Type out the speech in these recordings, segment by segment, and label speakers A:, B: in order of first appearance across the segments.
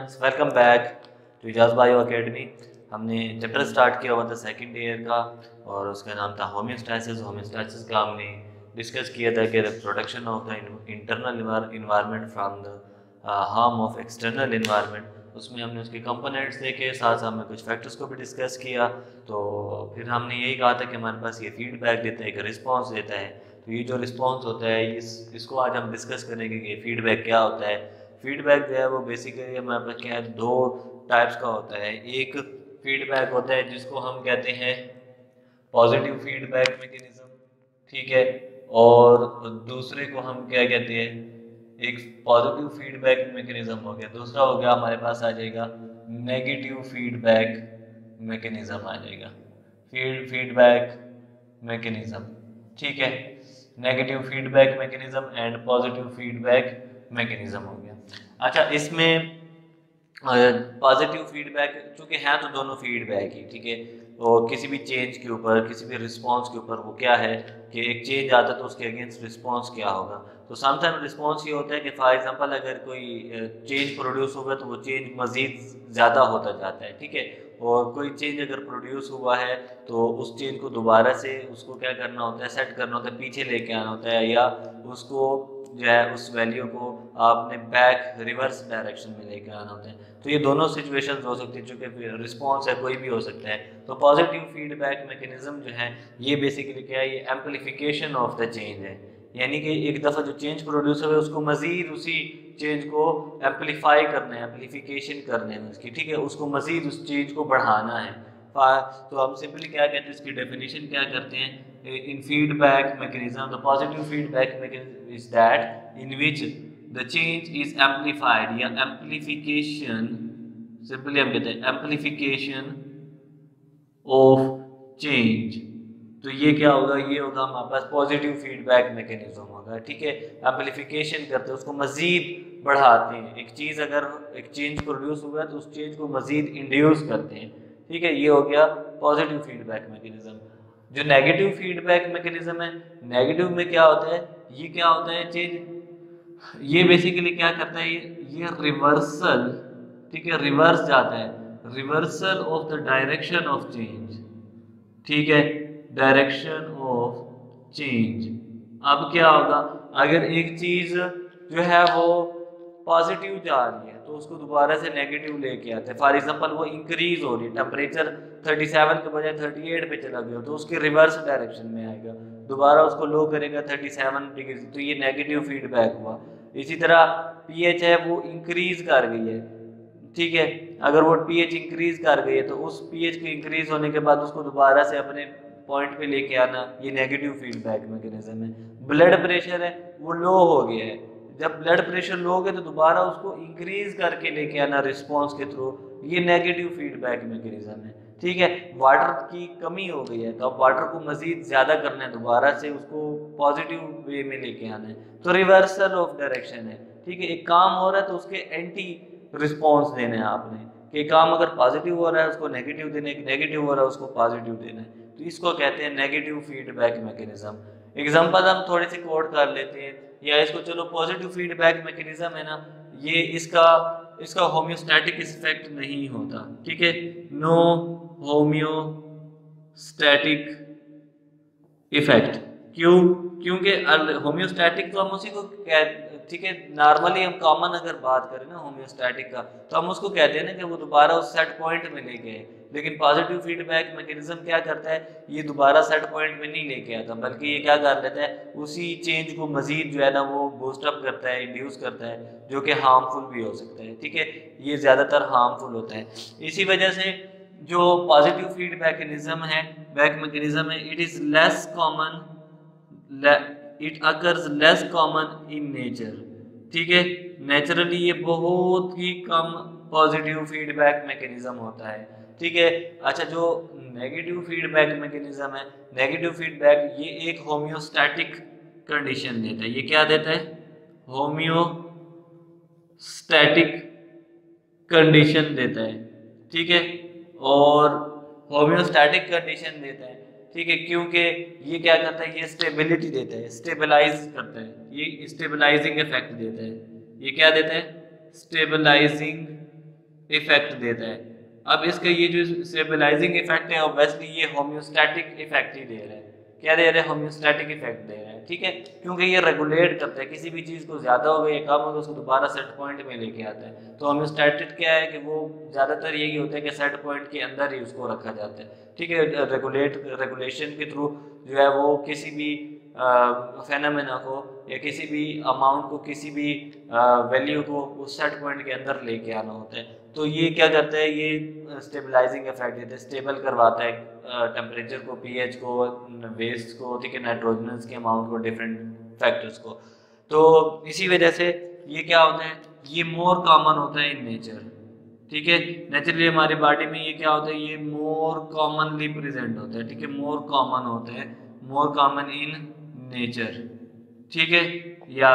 A: Students welcome back to Ijaz bio academy हमने chapter start किया हुआ था सेकंड ईयर का, और उसका नाम था होम्योस्टाइसिस होम्योस्टैसिस का हमने डिस्कस किया था कि protection of the internal environment from the harm of external environment उसमें हमने उसके कंपोनेंट्स देखे साथ साथ में कुछ फैक्टर्स को भी डिस्कस किया. तो फिर हमने यही कहा था कि हमारे पास ये फीडबैक देता है, एक रिस्पॉन्स देता है. तो ये जो रिस्पॉन्स होता है, इस, इसको आज हम डिस्कस करेंगे कि फीडबैक क्या होता है फीडबैक जो है वो बेसिकली हमारे पास क्या है, दो टाइप्स का होता है। एक फीडबैक होता है जिसको हम कहते हैं पॉजिटिव फीडबैक मैकेनिज्म ठीक है? और दूसरे को हम क्या कहते हैं, एक पॉजिटिव फीडबैक मैकेनिज्म हो गया। दूसरा हो गया, हमारे पास आ जाएगा नेगेटिव फीडबैक मैकेनिज्म आ जाएगा। फ़ीड फीडबैक मैकेनिज्म ठीक है? Negative feedback mechanism and positive feedback mechanism हो गया। अच्छा इसमें पॉजिटिव फीडबैक चूँकि हैं तो दोनों फीडबैक ही, ठीक है? और किसी भी चेंज के ऊपर, किसी भी रिस्पांस के ऊपर वो क्या है कि एक चेंज आता है तो उसके अगेंस्ट रिस्पांस क्या होगा? तो समटाइम रिस्पांस ये होता है कि फॉर एग्जांपल अगर कोई चेंज प्रोड्यूस होगा तो वो चेंज मज़ीद ज़्यादा होता जाता है, ठीक है? और कोई चेंज अगर प्रोड्यूस हुआ है तो उस चेंज को दोबारा से उसको क्या करना होता है? सेट करना होता है, पीछे लेके आना होता है या उसको जो है, उस वैल्यू को आपने बैक रिवर्स डायरेक्शन में लेकर आना होता है। तो ये दोनों सिचुएशन हो सकती है, चूँकि रिस्पॉन्स है, कोई भी हो सकता है। तो पॉजिटिव फीडबैक मैकेनिज्म जो है, ये बेसिकली क्या है, ये एम्पलीफिकेशन ऑफ़ द चेंज है। यानी कि एक दफ़ा जो चेंज प्रोड्यूस हुआ उसको मज़ीद उसी चेंज को एम्पलीफाई करना है एम्पलीफिकेशन करना है उसकी, ठीक है? उसको मज़ीद उस चेंज को बढ़ाना है। तो हम सिंपली क्या कहते हैं, इसकी डेफिनेशन क्या करते हैं? Feedback mechanism the positive feedback mechanism is that in which the change is amplified या एम्पलीफिकेशन सिंपली हम कहते हैं एम्पलीफिकेशन ऑफ़ चेंज तो ये क्या होगा? ये होगा हमारे पास पॉजिटिव फीडबैक मैकेनिज्म होगा, ठीक है? एम्पलीफिकेशन करते हैं, उसको मज़ीद बढ़ाते हैं। एक चीज़ अगर, एक चेंज प्रोड्यूस हुआ है तो उस चेंज को मज़ीद इंड्यूस करते हैं, ठीक है? ये हो गया पॉजिटिव फीडबैक मैकेनिज्म जो नेगेटिव फीडबैक मैकेनिज्म है नेगेटिव में क्या होता है? ये क्या होता है चेंज ये बेसिकली क्या करता है? ये रिवर्सल ठीक है रिवर्स जाता है। Reversal of the direction of change ठीक है? डायरेक्शन ऑफ़ चेंज अब क्या होगा? अगर एक चीज़ जो है वो पॉजिटिव जा रही है तो उसको दोबारा से नेगेटिव लेके आते हैं। फॉर एग्जांपल वो इंक्रीज हो रही है टेम्परेचर 37 के बजाय 38 पे चला गया तो उसके रिवर्स डायरेक्शन में आएगा। दोबारा उसको लो करेगा 37 डिग्री तो ये नेगेटिव फीडबैक हुआ। इसी तरह पीएच है, वो इंक्रीज कर गई है, ठीक है? अगर वो पीएच इंक्रीज कर गई है तो उस पीएच के इंक्रीज होने के बाद उसको दोबारा से अपने पॉइंट पे लेके आना, ये नेगेटिव फीडबैक मैकेनिज्म है। ब्लड प्रेशर है, वो लो हो गया है। जब ब्लड प्रेशर लो हो गया तो दोबारा उसको इंक्रीज करके लेके आना रिस्पॉन्स के थ्रू ये नेगेटिव फीडबैक मैकेनिज्म है। ठीक है? वाटर की कमी हो गई है तो अब वाटर को मजीद ज़्यादा करना है, दोबारा से उसको पॉजिटिव वे में लेके आना है। तो रिवर्सल ऑफ़ डायरेक्शन है। ठीक है? एक काम हो रहा है तो उसके एंटी रिस्पॉन्स देने हैं आपने। कि काम अगर पॉजिटिव हो रहा है, उसको नेगेटिव देने नेगेटिव हो रहा है, उसको पॉजिटिव देना है। तो इसको कहते हैं नेगेटिव फीडबैक मैकेनिज्म एग्जांपल हम थोड़ी सी कोड कर लेते हैं, या इसको चलो पॉजिटिव फीडबैक मैकेनिज्म है ना, ये इसका इसका होम्योस्टैटिक इफ़ेक्ट नहीं होता, ठीक है? नो होम्योस्टैटिक इफ़ेक्ट क्यों? क्योंकि होम्योस्टैटिक तो हम उसी को ठीक है? नॉर्मली हम कॉमन अगर बात करें ना होम्योस्टैटिक का तो हम उसको कहते हैं ना कि वो दोबारा उस सेट पॉइंट में ले गए। लेकिन पॉजिटिव फीडबैक मैकेनिज्म क्या करता है? ये दोबारा सेट पॉइंट में नहीं लेके आता, बल्कि ये क्या कर लेता है? उसी चेंज को मजीद जो है ना, वो बूस्टअप करता है इंड्यूस करता है, जो कि हार्मफुल भी हो सकता है, ठीक है? ये ज़्यादातर हार्मफुल होता है। इसी वजह से जो पॉजिटिव फ़ीड मैकेनिज्म है बैक मैकेनिज्म है it is less common it occurs less common in nature ठीक है? नेचुरली ये बहुत ही कम पॉजिटिव फीडबैक मैकेनिज्म होता है। ठीक है? अच्छा जो नेगेटिव फीडबैक मैकेनिज्म है नेगेटिव फीडबैक ये एक होम्योस्टैटिक कंडीशन देता है। ये क्या देता है? होम्योस्टैटिक कंडीशन देता है। ठीक है? और होम्योस्टैटिक कंडीशन देता है। ठीक है? क्योंकि ये क्या करता है? ये स्टेबिलिटी देता है स्टेबलाइज करता है। ये स्टेबलाइजिंग इफ़ेक्ट देता है। ये क्या देता है? स्टेबलाइजिंग इफ़ेक्ट देता है। अब इसका ये जो स्टेबलाइजिंग इफ़ेक्ट है ऑब्वियसली ये होम्योस्टैटिक इफ़ेक्ट ही दे रहा है। क्या दे रहे हैं? होम्योस्टैटिक इफ़ेक्ट दे रहे हैं, ठीक है? क्योंकि ये रेगुलेट करता है, किसी भी चीज़ को ज़्यादा हो गया या कम हो गया उसको दोबारा सेट पॉइंट में लेके आता है। तो होम्योस्टैटिक क्या है कि वो ज़्यादातर यही होता है कि सेट पॉइंट के अंदर ही उसको रखा जाता है, ठीक है? रेगुलेट रेगुलेशन के थ्रू जो है वो किसी भी फेनामिना को या किसी भी अमाउंट को, किसी भी वैल्यू को उस सेट पॉइंट के अंदर लेके आना होता है। तो ये क्या करता है? ये स्टेबलाइजिंग इफ़ेक्ट देता है स्टेबल करवाता है टेम्परेचर को पीएच को वेस्ट को, ठीक है नाइट्रोजनस के अमाउंट को डिफरेंट फैक्टर्स को। तो इसी वजह से ये क्या होता है? ये मोर कॉमन होता है इन नेचर ठीक है? नेचुरली हमारी बॉडी में ये क्या होता है? ये मोर कॉमनली प्रेजेंट होता है, ठीक है? मोर कॉमन होता है मोर कॉमन इन नेचर ठीक है? या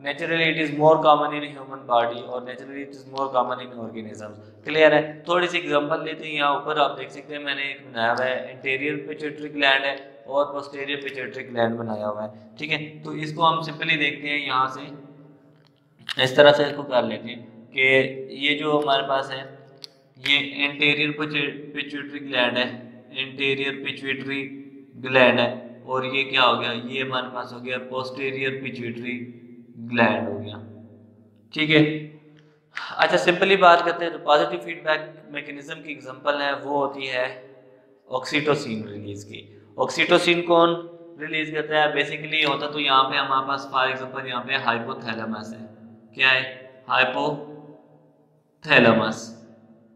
A: naturally it is more common in human body और naturally it is more common in organism clear है? थोड़ी सी एग्जांपल लेते हैं यहाँ ऊपर, आप देख सकते हैं, मैंने एक बनाया हुआ है इंटीरियर पिट्यूटरी ग्लैंड है और पोस्टेरियर पिट्यूटरी ग्लैंड बनाया हुआ है। ठीक है? तो इसको हम सिंपली देखते हैं यहाँ से। इस तरह से इसको कर लेते हैं कि ये जो हमारे पास है, ये इंटीरियर पिट्यूटरी ग्लैंड है इंटीरियर पिट्यूटरी ग्लैंड है और ये क्या हो गया? ये हमारे पास हो गया पोस्टेरियर पिट्यूटरी ग्लैंड हो गया। ठीक है? अच्छा सिंपली बात करते हैं तो पॉजिटिव फीडबैक मैकेनिज्म की एग्जांपल है, वो होती है ऑक्सीटोसिन रिलीज़ की। ऑक्सीटोसिन कौन रिलीज़ करता है? बेसिकली होता तो यहाँ पे हमारे पास फॉर एग्जांपल यहाँ पे हाइपोथैलेमस है। क्या है? हाइपोथैलेमस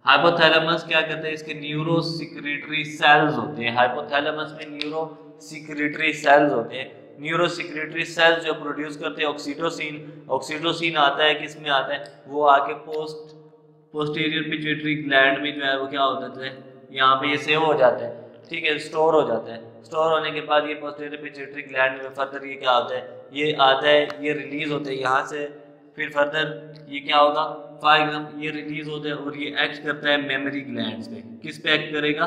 A: हाइपोथैलेमस क्या करते हैं? इसके न्यूरो सिक्रेटरी सेल्स होते हैं। हाइपोथैलेमस में न्यूरो सिक्रेटरी सेल्स होते हैं। न्यूरोसिक्रेटरी सेल्स जो प्रोड्यूस करते हैं, ऑक्सीटोसिन ऑक्सीटोसिन आता है, किसमें आता है? वो आके पोस्ट पोस्टीरियर पिट्यूटरी ग्लैंड में जो है, वो क्या होता है? यहाँ पे ये सेव हो जाता है। ठीक है स्टोर हो जाता है। स्टोर होने के बाद ये पोस्टीरियर पिट्यूटरी ग्लैंड में फर्दर ये क्या होता है? ये आता है, ये रिलीज़ होता है यहाँ से। फिर फर्दर ये क्या होगा? फॉर एग्ज़ाम्पल ये रिलीज़ होता है और ये एक्ट करता है मेमोरी ग्लैंड पे। किस पे एक्ट करेगा?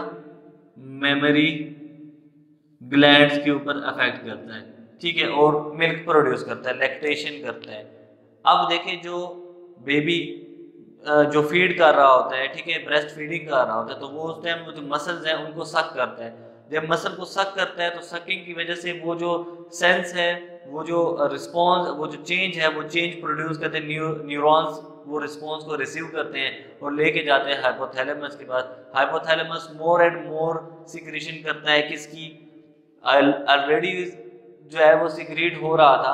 A: मेमोरी ग्लैंड के ऊपर अफेक्ट करता है। ठीक है, और मिल्क प्रोड्यूस करता है लैक्टेशन करता है। अब देखें जो बेबी जो फ़ीड कर रहा होता है, ठीक है ब्रेस्ट फीडिंग कर रहा होता है तो वो उस टाइम जो मसल्स हैं, उनको सक करता है। जब मसल को सक करता है तो सकिंग की वजह से वो जो सेंस है, वो जो रिस्पॉन्स वो जो चेंज है, वो चेंज प्रोड्यूस करते हैं न्यू न्यूरॉन्स वो रिस्पॉन्स को रिसीव करते हैं और लेके जाते हैं हाइपोथैलेमस के पास। Hypothalamus more and more secretion करता है, किसकी? ऑलरेडी जो है वो सिक्रीट हो रहा था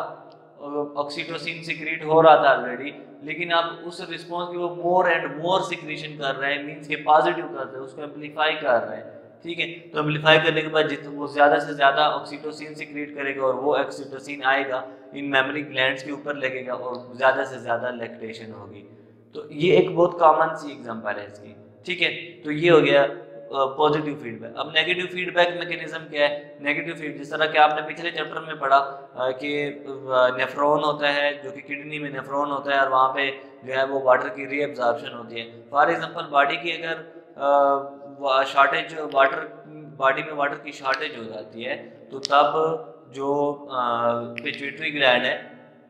A: ऑक्सीटोसिन सिक्रीट हो रहा था ऑलरेडी लेकिन आप उस रिस्पॉन्स की वो मोर एंड मोर सिक्रीशन कर रहे हैं मीन्स के पॉजिटिव कर रहे हैं, उसको एम्पलीफाई कर रहे हैं, ठीक है? तो एम्पलीफाई करने के बाद जितना वो ज़्यादा से ज़्यादा ऑक्सीटोसिन सिक्रीट करेगा और वो ऑक्सीटोसिन आएगा, इन मेमोरी ग्लैंड के ऊपर लगेगा और ज़्यादा से ज़्यादा लैक्टेशन होगी। तो ये एक बहुत कॉमन सी एग्ज़ाम्पल है इसकी, ठीक है? तो ये हो गया पॉजिटिव फीडबैक अब नेगेटिव फीडबैक मैकेनिज्म क्या है? नेगेटिव फ़ीड जिस तरह कि आपने पिछले चैप्टर में पढ़ा कि नेफ्रॉन होता है, जो कि किडनी में नेफ्रॉन होता है, और वहाँ पे जो है वो वाटर की रीअब्जॉर्प्शन होती है। फॉर एग्जांपल बॉडी की अगर शॉर्टेज वाटर बॉडी में वाटर की शॉर्टेज हो जाती है तो तब जो पिट्यूटरी ग्लैंड है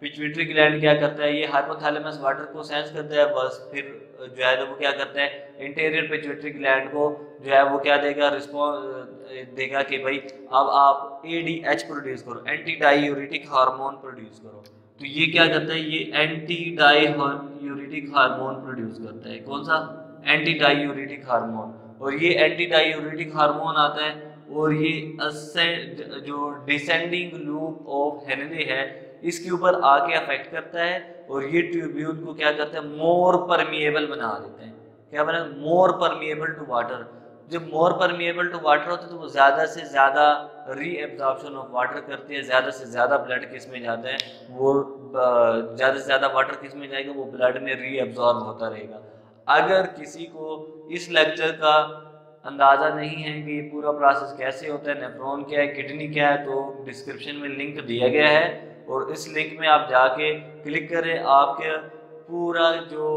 A: पिट्यूटरी ग्लैंड क्या करता है? ये हाइपोथैलेमस वाटर को सेंस करता है, बस फिर जो है वो क्या करता है इंटीरियर पिट्यूटरी ग्लैंड को जो है, वो क्या देगा रिस्पॉन्स देगा कि भाई, अब आप ए डी एच प्रोड्यूस करो एंटी डाईयूरिटिक हार्मोन प्रोड्यूस करो। तो ये क्या करता है, ये anti diuretic hormone produce करता है। कौन सा? एंटी डाईयूरिटिक हार्मोन और ये एंटी डाईयूरिटिक हार्मोन आता है, और ये जो डिसेंडिंग लूप ऑफ़ हेनले है इसके ऊपर आके अफेक्ट करता है और ये ट्यूब्यूल को क्या करते हैं? मोर परमिएबल बना देते हैं। क्या बना? मोर परमिएबल टू वाटर जब मोर परमिएबल टू वाटर होता है तो वो ज़्यादा से ज़्यादा री ऑफ़ वाटर करती है, ज़्यादा से ज़्यादा ब्लड किसमें जाता है? वो ज़्यादा से ज़्यादा वाटर किसमें जाएगा? वो ब्लड में रीएब्जॉर्ब होता रहेगा। अगर किसी को इस लेक्चर का अंदाज़ा नहीं है कि पूरा प्रोसेस कैसे होता है नेफ्रॉन क्या है किडनी क्या है तो डिस्क्रिप्शन में लिंक दिया गया है। और इस लिंक में आप जाके क्लिक करें, आपके पूरा जो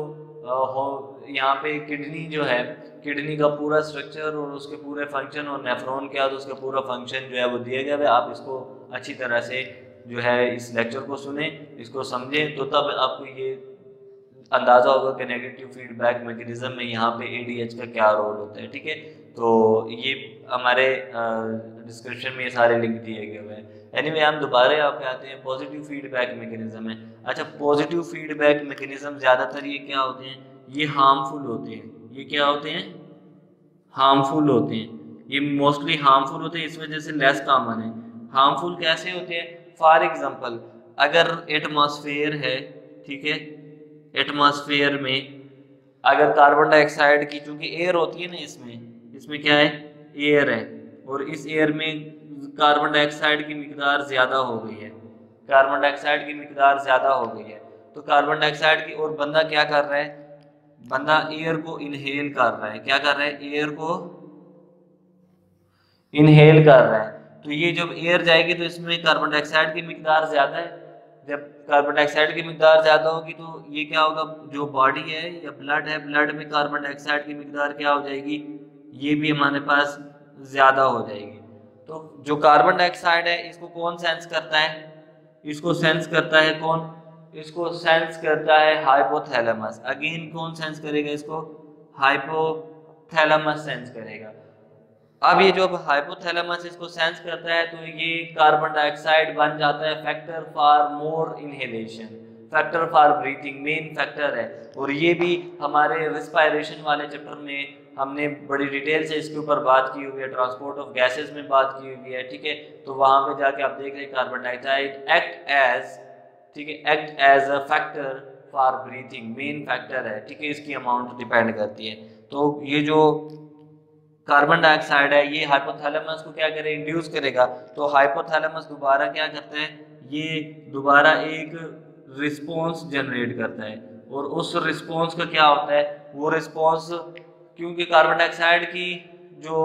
A: हो, यहाँ पे किडनी जो है, किडनी का पूरा स्ट्रक्चर और उसके पूरे फ़ंक्शन और नेफ्रॉन क्या तो उसका पूरा फ़ंक्शन जो है वो दिया गया है। आप इसको अच्छी तरह से जो है इस लेक्चर को सुने, इसको समझें तो तब आपको ये अंदाज़ा होगा कि नेगेटिव फीडबैक मैकेनिज्म में यहाँ पे एडीएच का क्या रोल होता है ठीक है? तो ये हमारे डिस्क्रिप्शन में ये सारे लिंक दिए गए हुए हैं। एनीवे anyway, हम दोबारा यहाँ पे आते हैं। पॉजिटिव फीडबैक मैकेनिज्म है। अच्छा पॉजिटिव फीडबैक मैकेनिज्म ज़्यादातर ये क्या होते हैं? ये हार्मफुल होते हैं। ये क्या होते हैं? हार्मफुल होते हैं। ये मोस्टली हार्मफुल होते हैं इस वजह से लेस कॉमन है। हार्मफुल कैसे होते हैं? फॉर एग्ज़ाम्पल अगर एटमॉस्फेयर है ठीक है एटमॉस्फेयर में, अगर कार्बन डाइऑक्साइड की चूँकि एयर होती है ना इसमें इसमें क्या है? एयर है। और इस एयर में कार्बन डाइऑक्साइड की मकदार ज़्यादा हो गई है। कार्बन डाइऑक्साइड की मकदार ज़्यादा हो गई है। तो कार्बन डाइऑक्साइड की, और बंदा क्या कर रहा है? बंदा एयर को इनहेल कर रहा है। क्या कर रहा है? एयर को इनहेल कर रहा है। तो ये जब एयर जाएगी तो इसमें कार्बन डाइऑक्साइड की मकदार ज़्यादा है। जब कार्बन डाइऑक्साइड की मकदार ज़्यादा होगी तो ये क्या होगा? जो बॉडी है या ब्लड है ब्लड में कार्बन डाइऑक्साइड की मकदार क्या हो जाएगी? ये भी हमारे पास ज़्यादा हो जाएगी। तो जो कार्बन डाइऑक्साइड है, इसको कौन सेंस करता है? इसको सेंस करता है कौन? इसको सेंस करता है हाइपोथैलेमस अगेन कौन सेंस करेगा इसको? हाइपोथैलेमस सेंस करेगा। अब ये जो हाइपोथैलेमस इसको सेंस करता है तो ये कार्बन डाइऑक्साइड बन जाता है factor for more inhalation factor for breathing main factor है। और ये भी हमारे रिस्पायरेशन वाले चैप्टर में हमने बड़ी डिटेल से इसके ऊपर बात की हुई है ट्रांसपोर्ट ऑफ़ गैसेस में बात की हुई है, ठीक है? तो वहाँ पे जाके आप देख रहे हैं कार्बन डाइऑक्साइड एक्ट एज ठीक है? Act as a factor for breathing main factor है, ठीक है? इसकी अमाउंट डिपेंड करती है। तो ये जो कार्बन डाइऑक्साइड है, ये हाइपोथैलेमस को क्या करे इंड्यूस करेगा। तो हाइपोथैलेमस दोबारा क्या करता है? ये दोबारा एक रिस्पॉन्स जनरेट करता है। और उस रिस्पॉन्स का क्या होता है? वो रिस्पॉन्स क्योंकि कार्बन डाइऑक्साइड की जो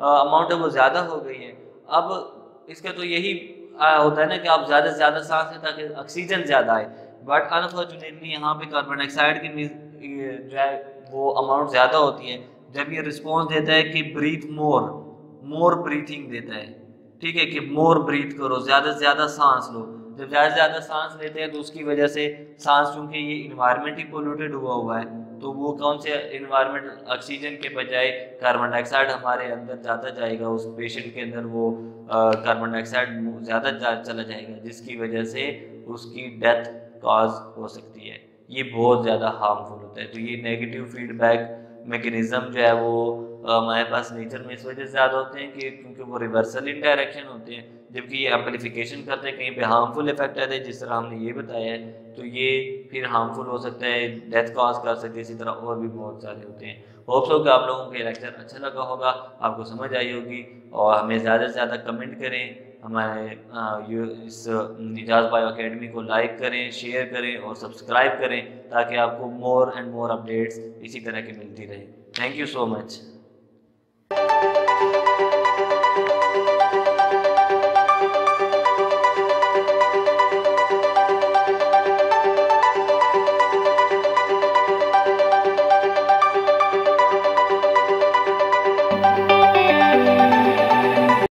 A: अमाउंट है वो ज़्यादा हो गई है। अब इसका तो यही होता है ना कि आप ज़्यादा से ज़्यादा सांस लें ताकि ऑक्सीजन ज़्यादा आए। बट अनफॉर्चुनेटली यहाँ पे कार्बन डाइऑक्साइड की जो है, वो अमाउंट ज़्यादा होती है। जब ये रिस्पॉन्स देता है कि ब्रीथ मोर मोर ब्रीथिंग देता है। ठीक है कि मोर ब्रीथ करो ज़्यादा से ज़्यादा सांस लो। जब ज़्यादा से ज़्यादा सांस लेते हैं तो उसकी वजह से सांस चूँकि ये इन्वायरमेंट ही पोल्यूटेड हुआ हुआ है तो वो कौन से इन्वायरमेंट ऑक्सीजन के बजाय कार्बन डाइऑक्साइड हमारे अंदर ज़्यादा जाएगा उस पेशेंट के अंदर वो कार्बन डाइऑक्साइड ज़्यादा जा, चला जाएगा जिसकी वजह से उसकी डेथ कॉज हो सकती है। ये बहुत ज़्यादा हार्मफुल होता है। तो ये नेगेटिव फीडबैक मैकेनिज़्म जो है वो हमारे पास नेचर में इस वजह से ज़्यादा होते हैं कि क्योंकि वो रिवर्सल इन डायरेक्शन होते हैं। जबकि ये एम्पलीफिकेशन करते हैं, कहीं पे हार्मफुल इफ़ेक्ट आते हैं, जिस तरह हमने ये बताया है तो ये फिर हार्मफुल हो सकता है डेथ कॉज कर सकते हैं, इसी तरह और भी बहुत सारे होते हैं। होप्स हो कि आप लोगों को ये लेक्चर अच्छा लगा होगा, आपको समझ आई होगी और हमें ज़्यादा से ज़्यादा कमेंट करें। हमारे इस निजाज बायो अकेडमी को लाइक करें शेयर करें और सब्सक्राइब करें ताकि आपको मोर एंड मोर अपडेट्स इसी तरह की मिलती रहे। Thank you so much